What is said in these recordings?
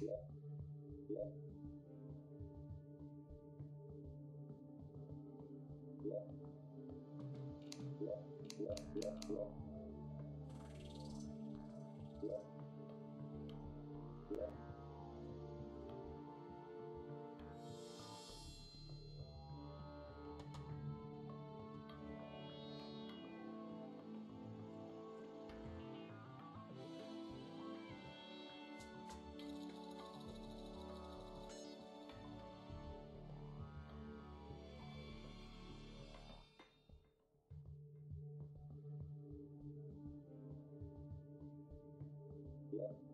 Yeah. Yeah.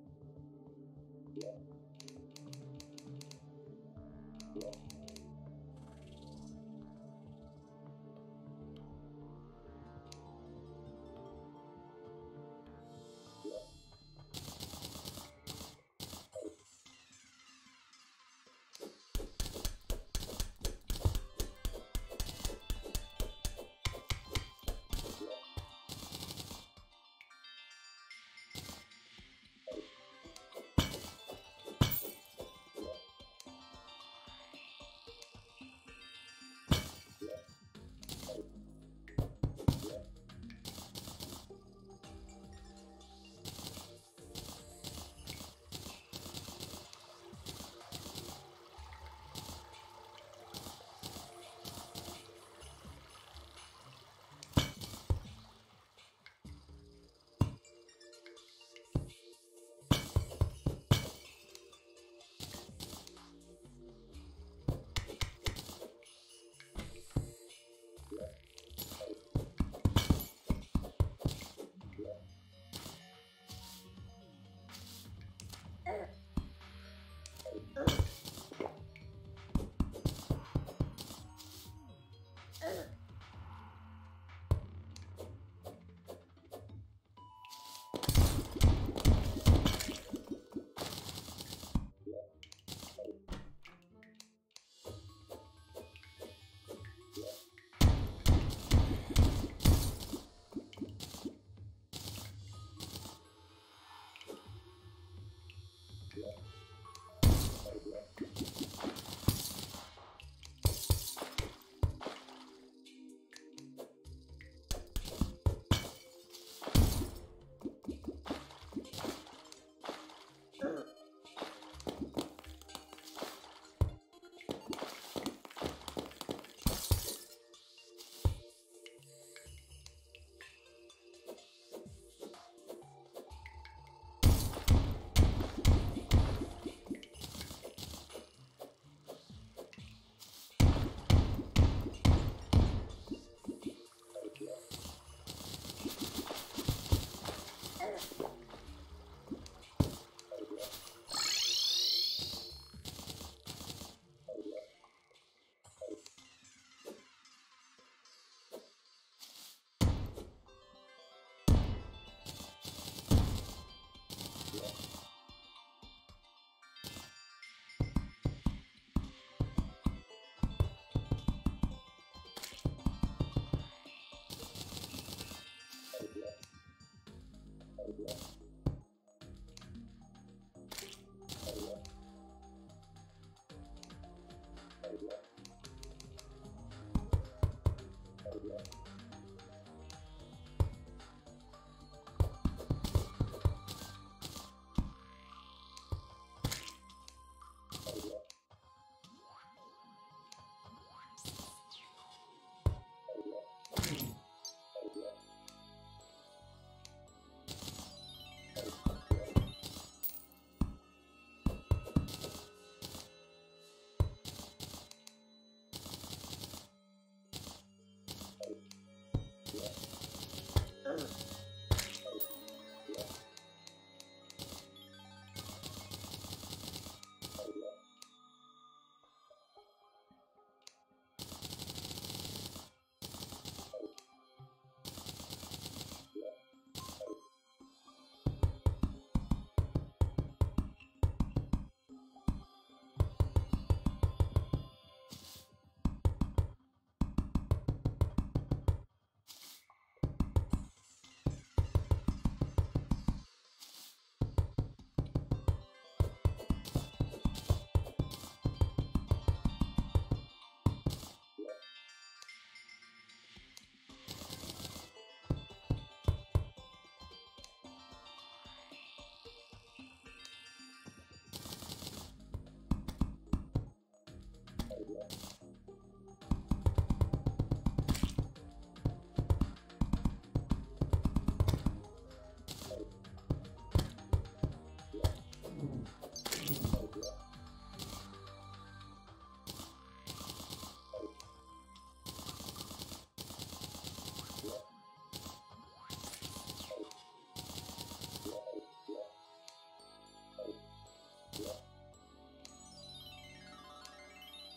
Bye.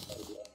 Hallelujah.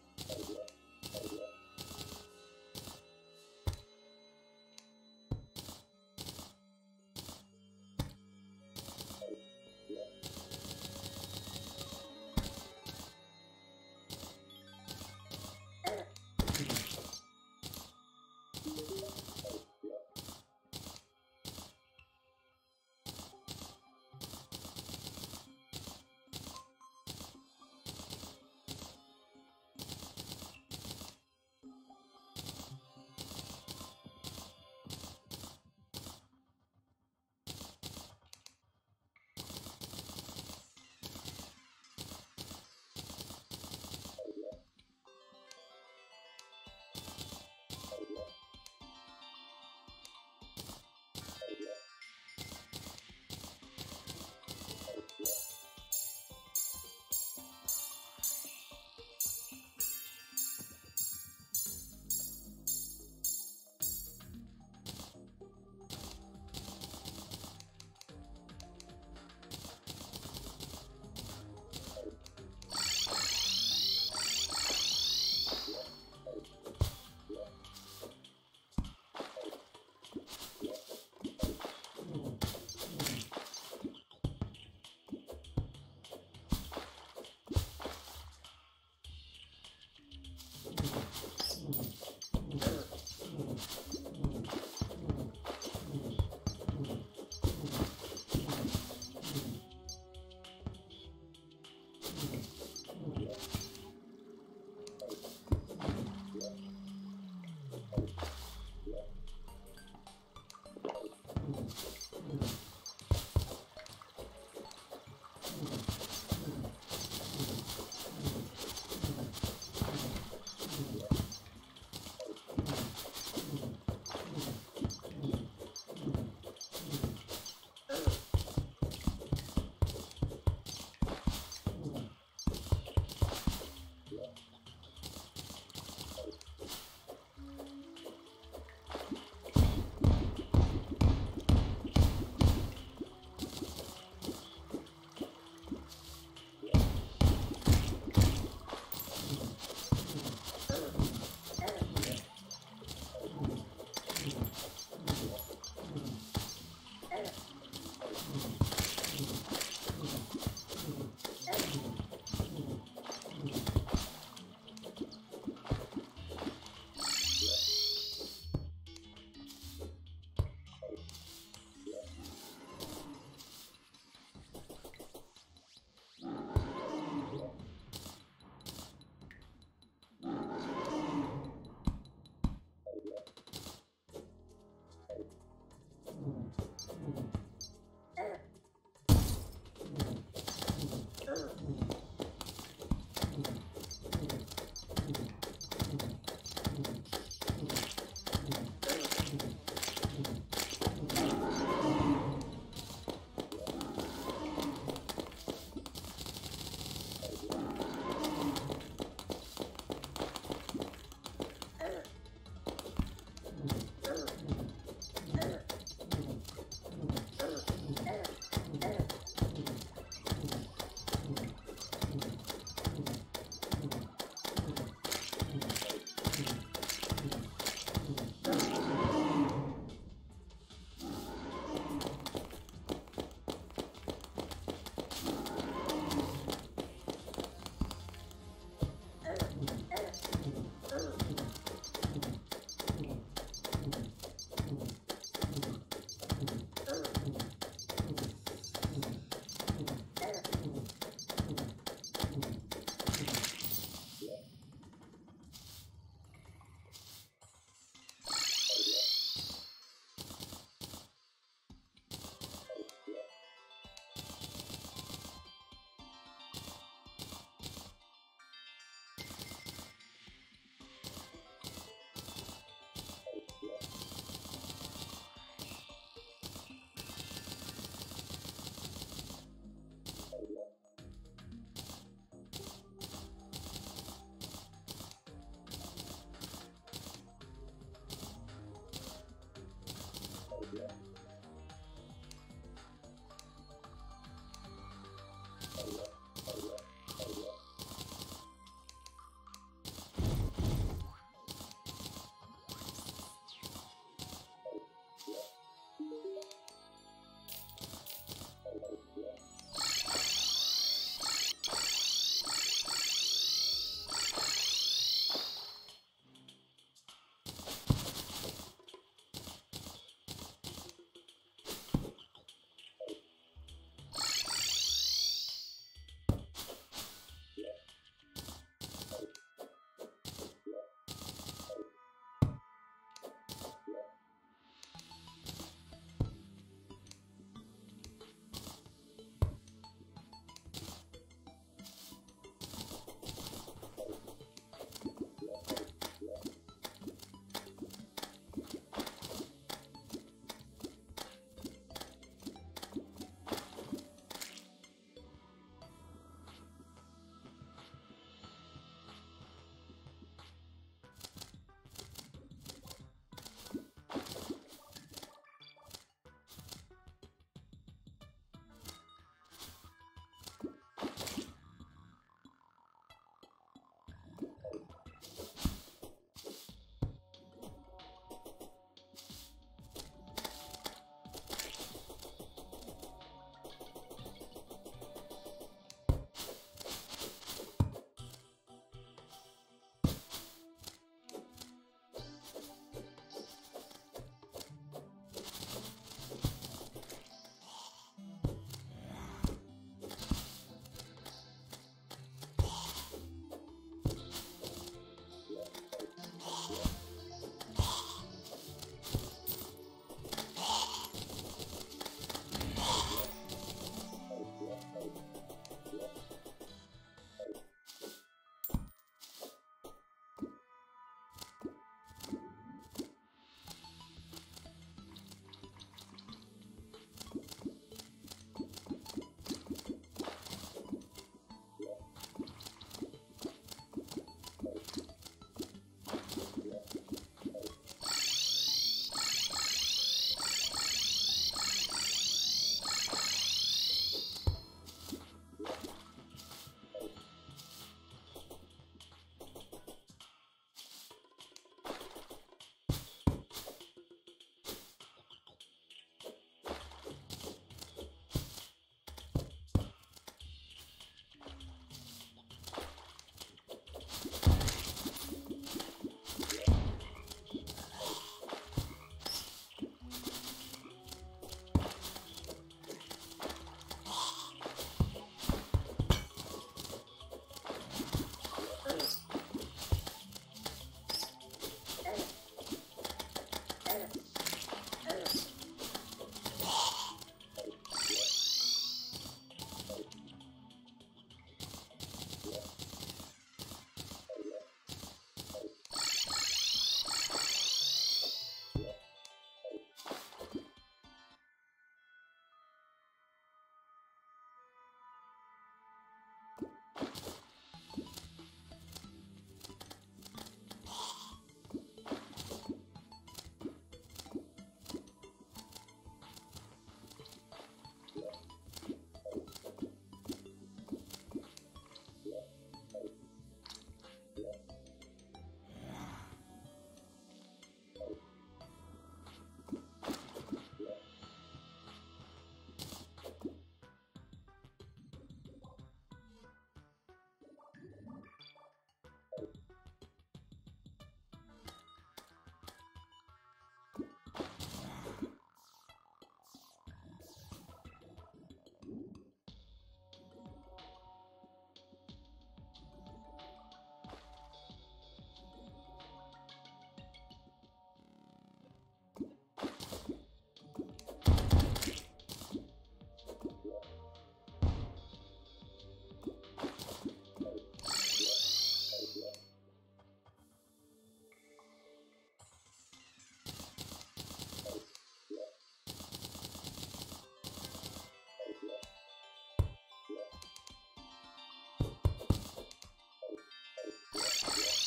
Yeah.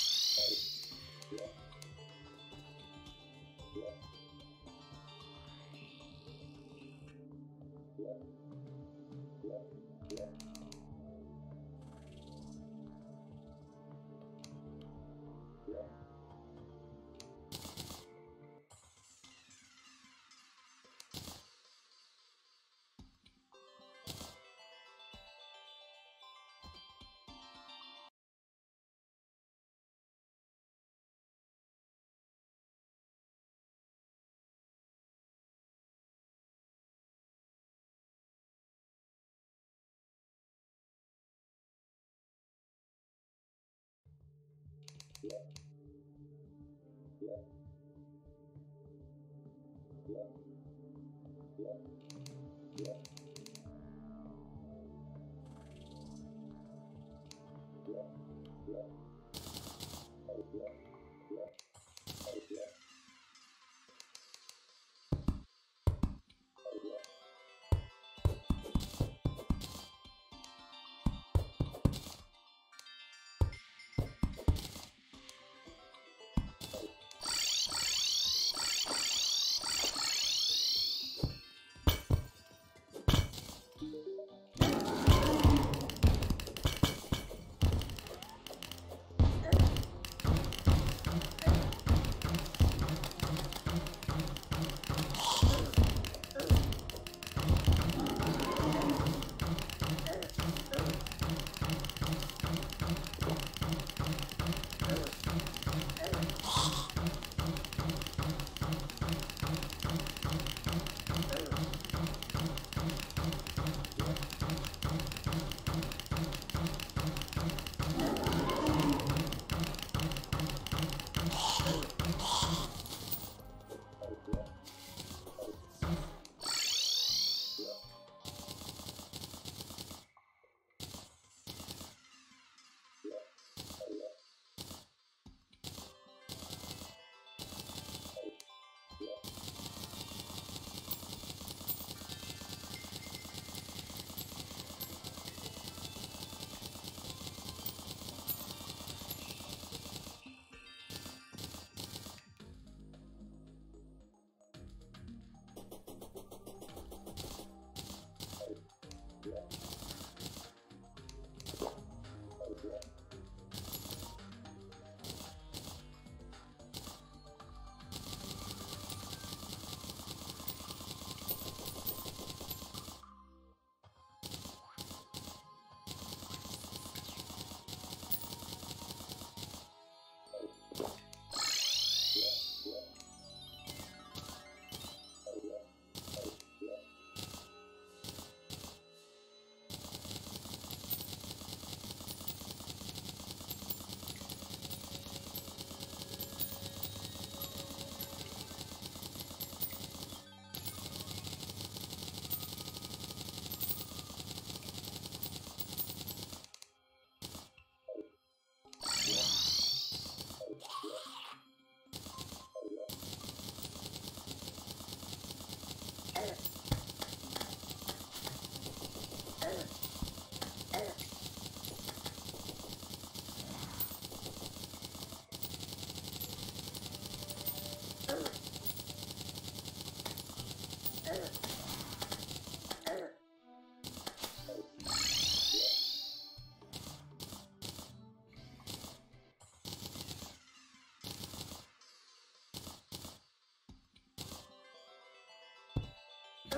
Yeah. Yeah. Yeah.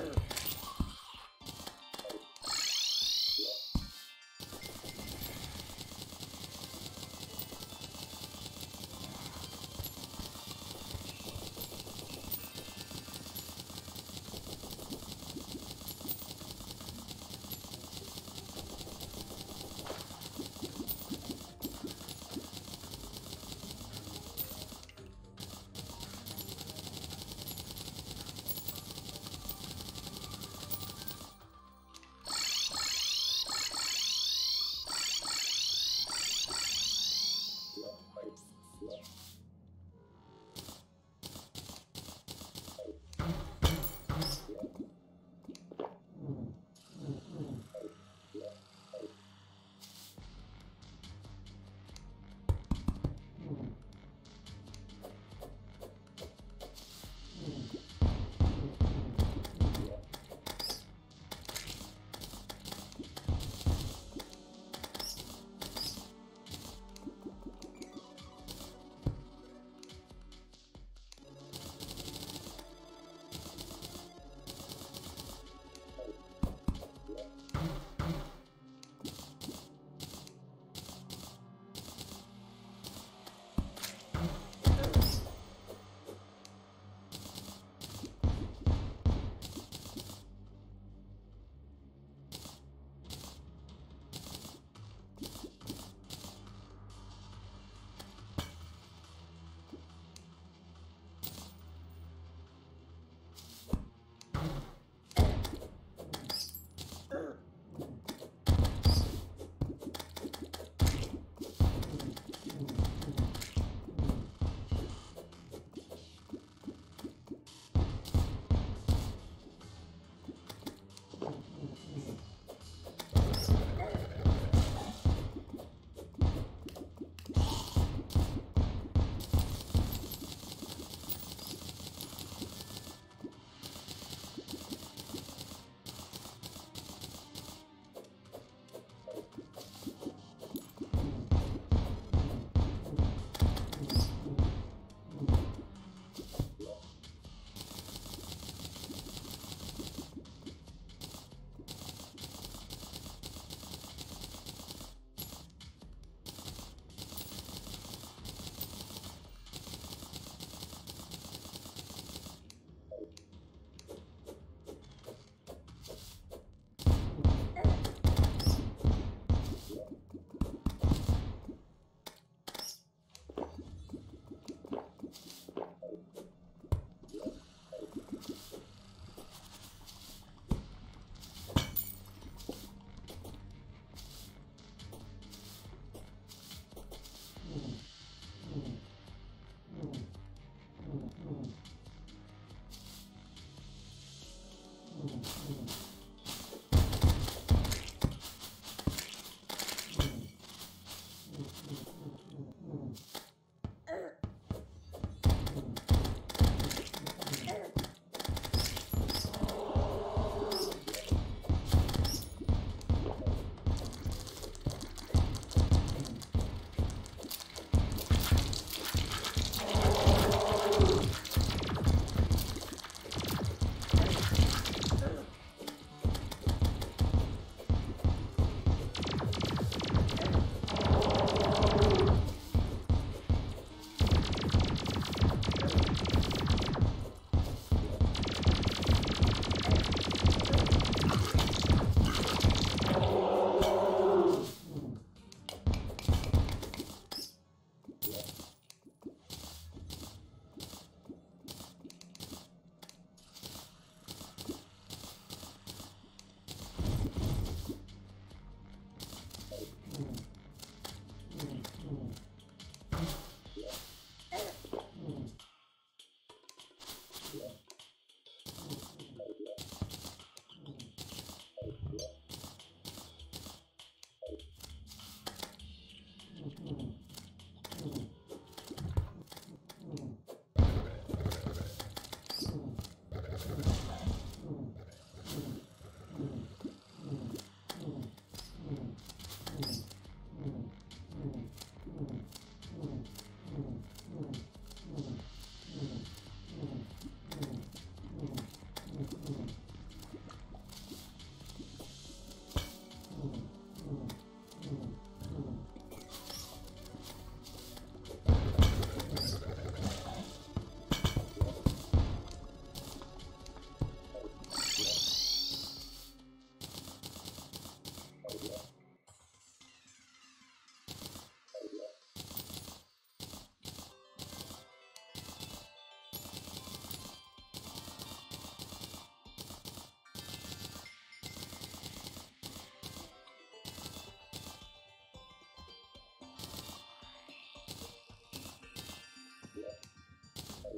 her.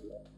Amen.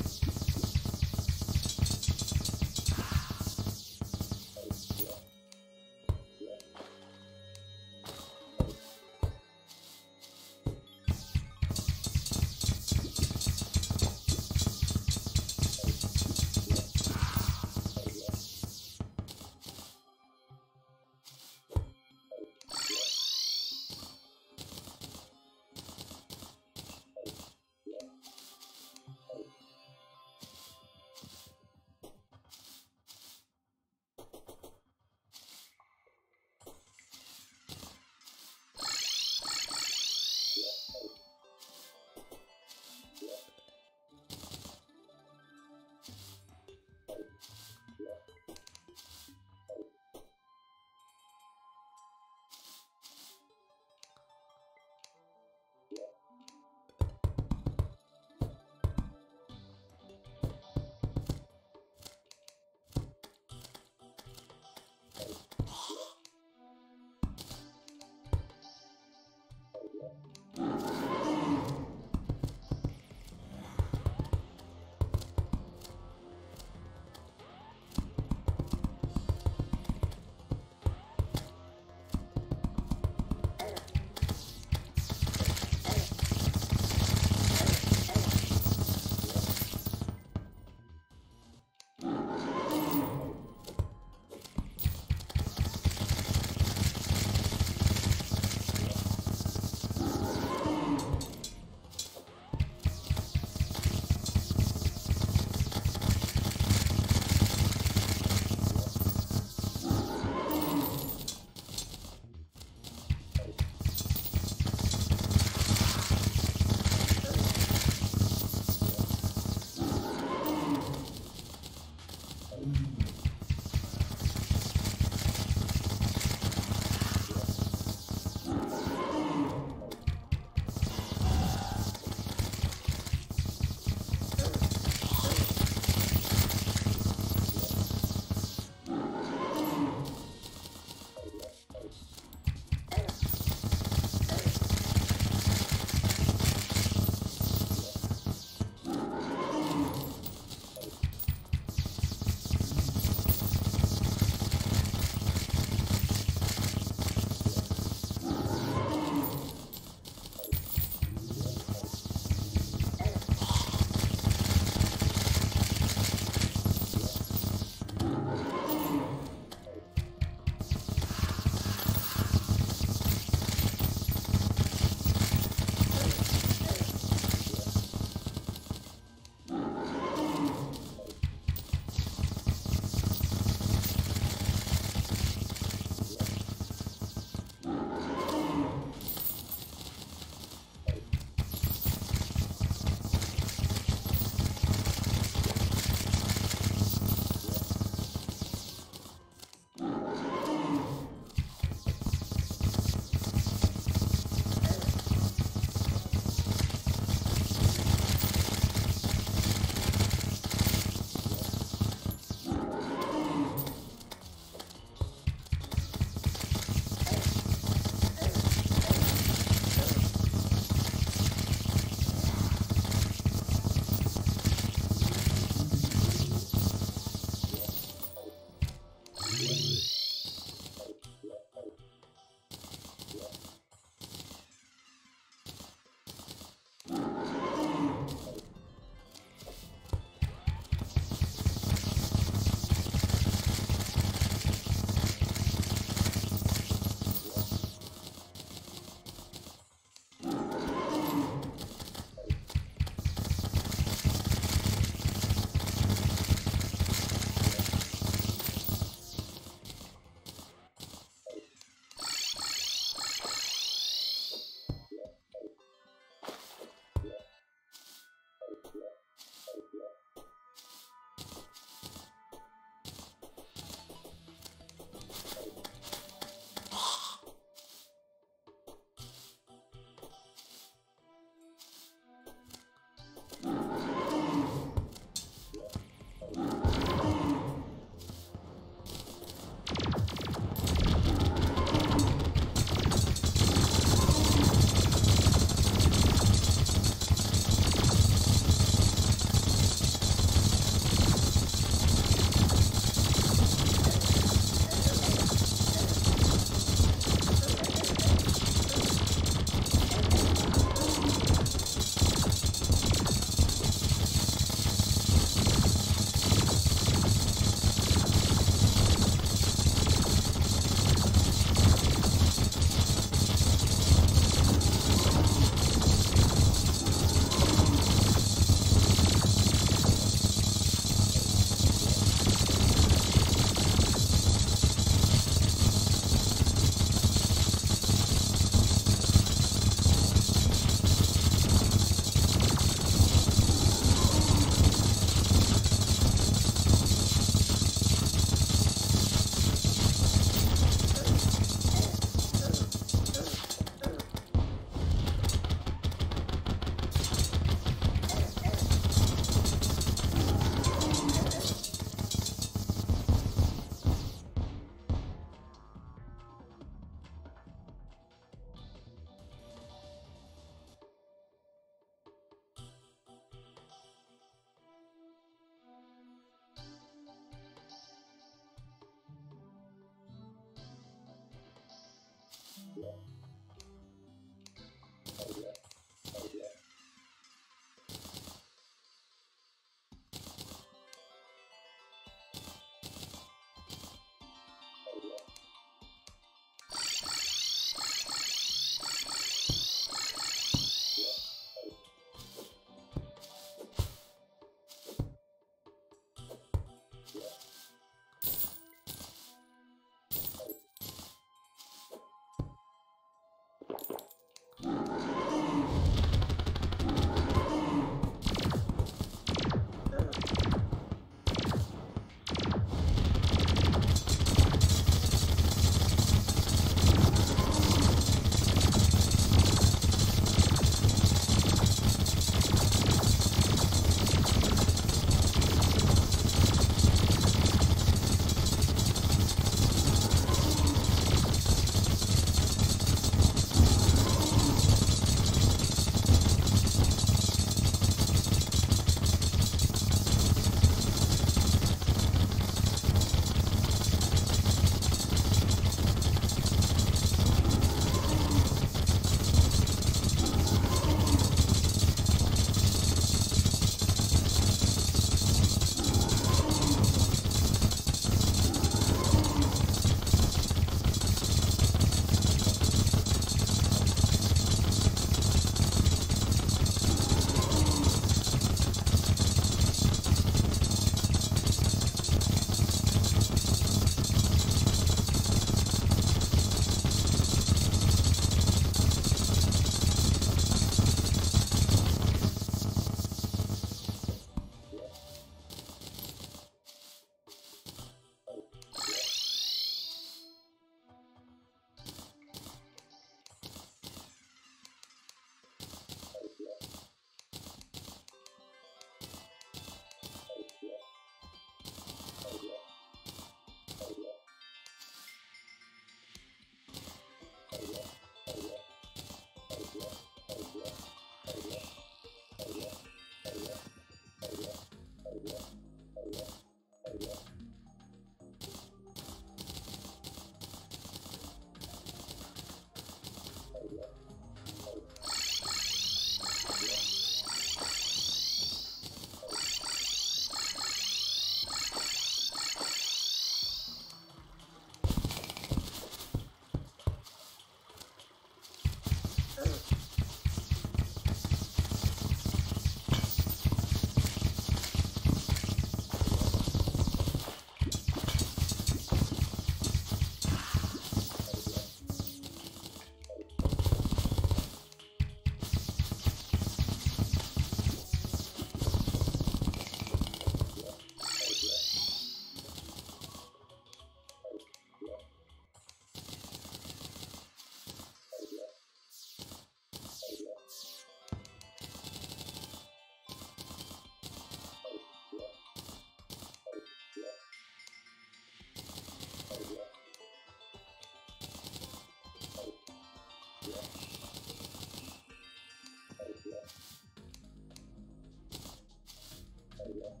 idea.